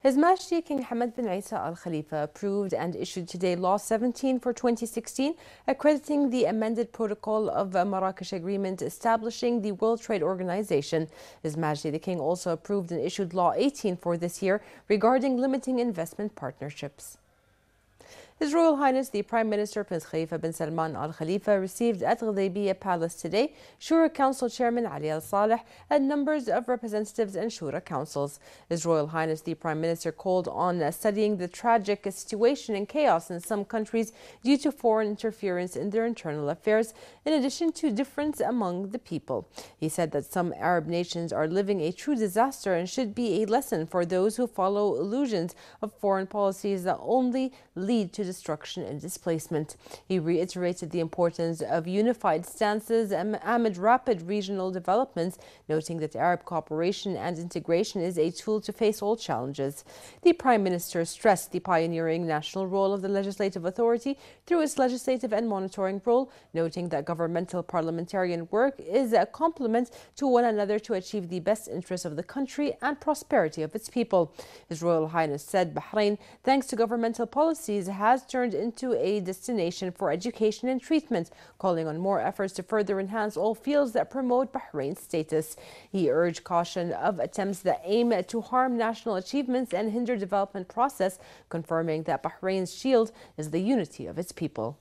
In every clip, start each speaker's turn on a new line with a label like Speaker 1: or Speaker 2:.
Speaker 1: His Majesty King Hamad bin Isa Al Khalifa approved and issued today Law 17 for 2016, accrediting the amended protocol of the Marrakesh Agreement establishing the World Trade Organization. His Majesty the King also approved and issued Law 18 for this year regarding limiting investment partnerships. His Royal Highness the Prime Minister Prince Khalifa bin Salman Al Khalifa received at Ghudaybiyah Palace today Shura Council Chairman Ali Al Saleh and numbers of representatives and Shura councils. His Royal Highness the Prime Minister called on studying the tragic situation and chaos in some countries due to foreign interference in their internal affairs, in addition to difference among the people. He said that some Arab nations are living a true disaster and should be a lesson for those who follow illusions of foreign policies that only lead to destruction and displacement. He reiterated the importance of unified stances amid rapid regional developments, noting that Arab cooperation and integration is a tool to face all challenges. The Prime Minister stressed the pioneering national role of the legislative authority through its legislative and monitoring role, noting that governmental parliamentarian work is a complement to one another to achieve the best interests of the country and prosperity of its people. His Royal Highness said Bahrain, thanks to governmental policies, has has turned into a destination for education and treatment, calling on more efforts to further enhance all fields that promote Bahrain's status. He urged caution of attempts that aim to harm national achievements and hinder development process, confirming that Bahrain's shield is the unity of its people.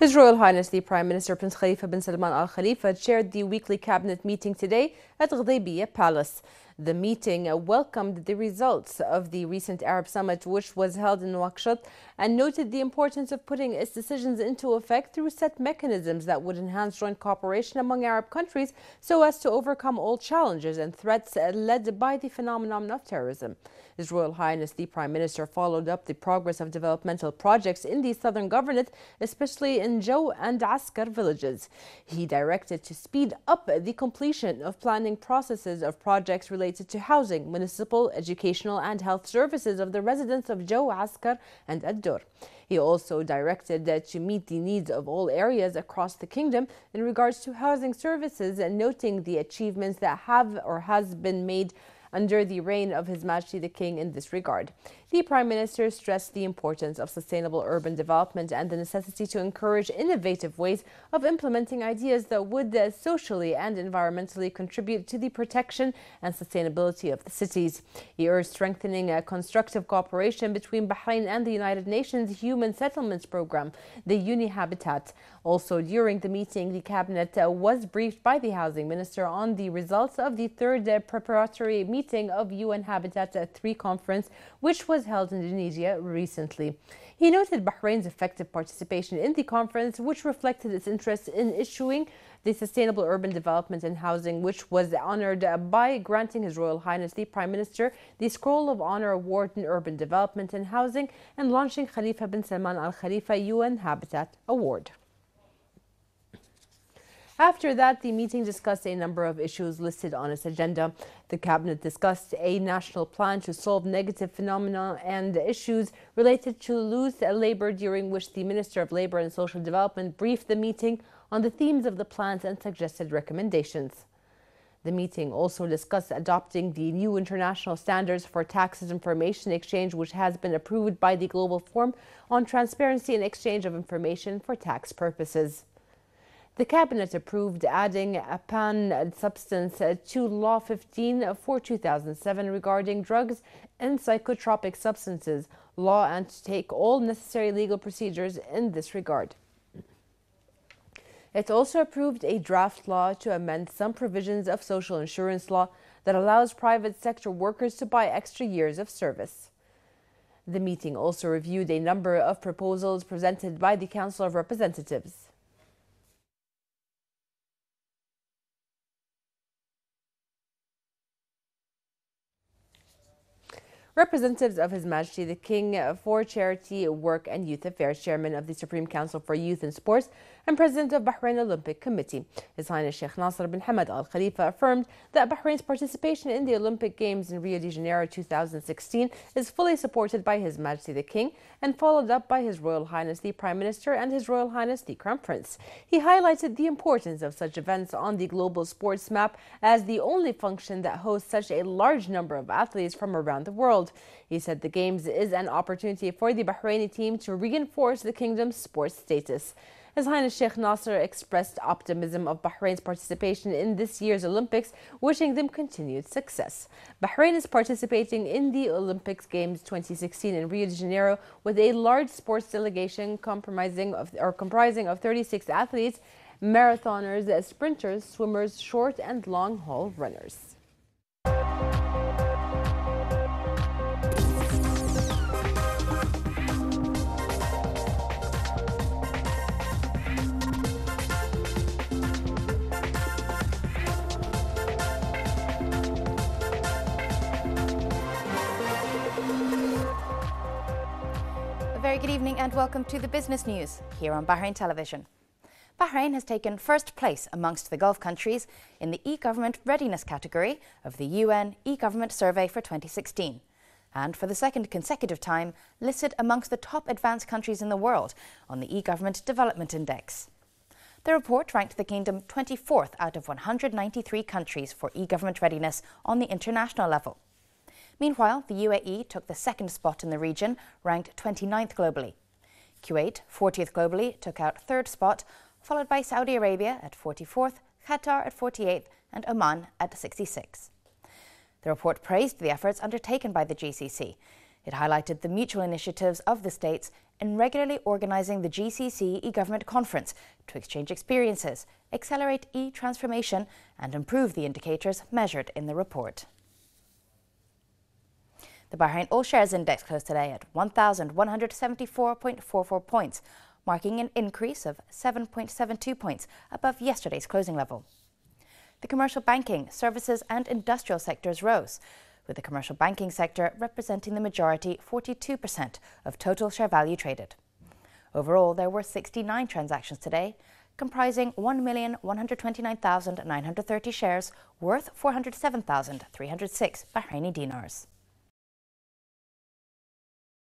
Speaker 1: His Royal Highness the Prime Minister Prince Khalifa bin Salman Al Khalifa chaired the weekly cabinet meeting today at Ghudaybiya Palace. The meeting uh, welcomed the results of the recent Arab summit, which was held in Nouakchott, and noted the importance of putting its decisions into effect through set mechanisms that would enhance joint cooperation among Arab countries so as to overcome all challenges and threats uh, led by the phenomenon of terrorism. His Royal Highness the Prime Minister followed up the progress of developmental projects in the southern governorate, especially in Jau and Askar villages. He directed to speed up the completion of planning processes of projects related to housing, municipal, educational, and health services of the residents of Jau, Askar, and Ad-Dur. He also directed that to meet the needs of all areas across the kingdom in regards to housing services, and noting the achievements that have or has been made under the reign of His Majesty the King in this regard. The Prime Minister stressed the importance of sustainable urban development and the necessity to encourage innovative ways of implementing ideas that would uh, socially and environmentally contribute to the protection and sustainability of the cities. He urged strengthening a constructive cooperation between Bahrain and the United Nations Human Settlements Program, the UN Habitat. Also, during the meeting, the Cabinet uh, was briefed by the Housing Minister on the results of the third uh, preparatory meeting of UN Habitat 3 conference, which was was held in Indonesia recently. He noted Bahrain's effective participation in the conference, which reflected its interest in issuing the Sustainable Urban Development and Housing, which was honored uh, by granting His Royal Highness the Prime Minister the Scroll of Honor Award in Urban Development and Housing and launching Khalifa bin Salman Al Khalifa UN Habitat Award. After that, the meeting discussed a number of issues listed on its agenda. The cabinet discussed a national plan to solve negative phenomena and issues related to loose labor, during which the Minister of Labor and Social Development briefed the meeting on the themes of the plans and suggested recommendations. The meeting also discussed adopting the new international standards for taxes information exchange, which has been approved by the Global Forum on Transparency and Exchange of Information for Tax Purposes. The Cabinet approved adding a pan substance to Law 15 for 2007 regarding drugs and psychotropic substances law and to take all necessary legal procedures in this regard. It also approved a draft law to amend some provisions of social insurance law that allows private sector workers to buy extra years of service. The meeting also reviewed a number of proposals presented by the Council of Representatives. Representatives of His Majesty the King for Charity, Work and Youth Affairs, Chairman of the Supreme Council for Youth and Sports, and President of Bahrain Olympic Committee. His Highness Sheikh Nasser bin Hamad Al Khalifa affirmed that Bahrain's participation in the Olympic Games in Rio de Janeiro 2016 is fully supported by His Majesty the King and followed up by His Royal Highness the Prime Minister and His Royal Highness the Crown Prince. He highlighted the importance of such events on the global sports map as the only function that hosts such a large number of athletes from around the world. He said the Games is an opportunity for the Bahraini team to reinforce the kingdom's sports status. His Highness Sheikh Nasser expressed optimism of Bahrain's participation in this year's Olympics, wishing them continued success. Bahrain is participating in the Olympics Games 2016 in Rio de Janeiro with a large sports delegation comprising of, or comprising of 36 athletes, marathoners, sprinters, swimmers, short and long haul runners.
Speaker 2: Good evening and welcome to the business news here on Bahrain Television. Bahrain has taken first place amongst the Gulf countries in the e-government readiness category of the UN e-government survey for 2016 and for the second consecutive time listed amongst the top advanced countries in the world on the e-government development index. The report ranked the kingdom 24th out of 193 countries for e-government readiness on the international level. Meanwhile, the UAE took the second spot in the region, ranked 29th globally. Kuwait, 40th globally, took out third spot, followed by Saudi Arabia at 44th, Qatar at 48th, and Oman at 66. The report praised the efforts undertaken by the GCC. It highlighted the mutual initiatives of the states in regularly organising the GCC e government conference to exchange experiences, accelerate e transformation, and improve the indicators measured in the report. The Bahrain All Shares Index closed today at 1,174.44 points, marking an increase of 7.72 points above yesterday's closing level. The commercial banking, services, and industrial sectors rose, with the commercial banking sector representing the majority 42% of total share value traded. Overall, there were 69 transactions today, comprising 1,129,930 shares worth 407,306 Bahraini dinars.